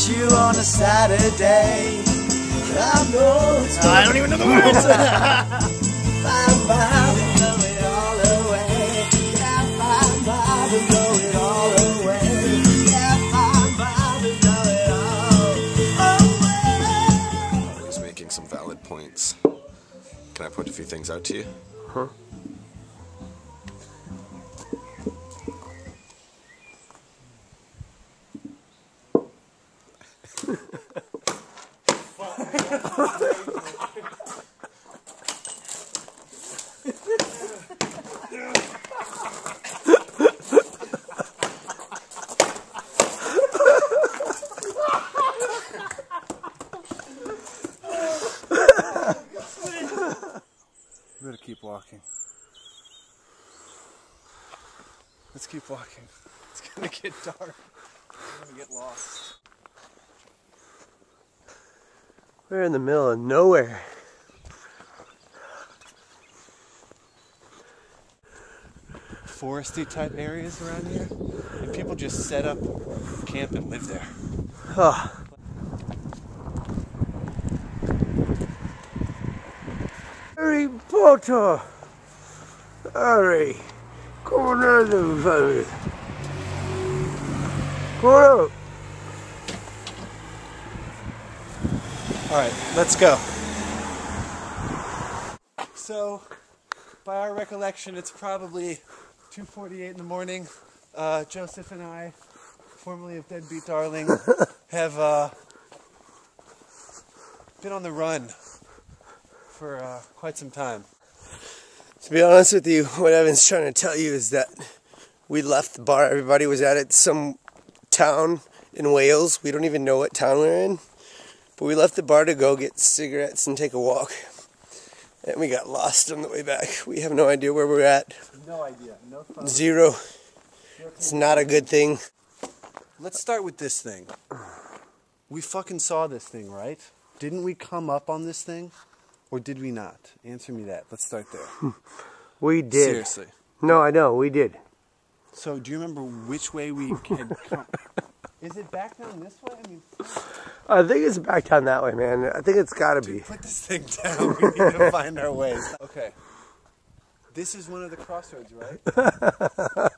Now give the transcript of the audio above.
met you on a Saturday. I know it's uh, I don't even know the words. fine, fine, and blow it all away. Yeah, fine, fine, and blow it all away. Yeah, fine, fine, and blow it all away. I making some valid points. Can I point a few things out to you? Huh? Better keep walking. Let's keep walking. It's gonna get dark. We're gonna get lost. We're in the middle of nowhere. Foresty type areas around here, and people just set up camp and live there. Oh. Harry Potter! Harry! Come on out of the Come on out! All right, let's go. So, by our recollection, it's probably 2:48 in the morning. Uh, Joseph and I, formerly of Deadbeat Darling, have uh, been on the run for uh, quite some time. To be honest with you, what Evan's trying to tell you is that we left the bar. Everybody was at it, some town in Wales. We don't even know what town we're in. But we left the bar to go get cigarettes and take a walk. And we got lost on the way back. We have no idea where we're at. No idea. No fun. Zero. It's not a good thing. Let's start with this thing. We fucking saw this thing, right? Didn't we come up on this thing? Or did we not? Answer me that. Let's start there. Hmm. We did. Seriously. No, I know. We did. So, do you remember which way we had come? Is it back down this way? I mean, I think it's back down that way, man. I think it's got to be. put this thing down. We need to find our ways. Okay. This is one of the crossroads, right?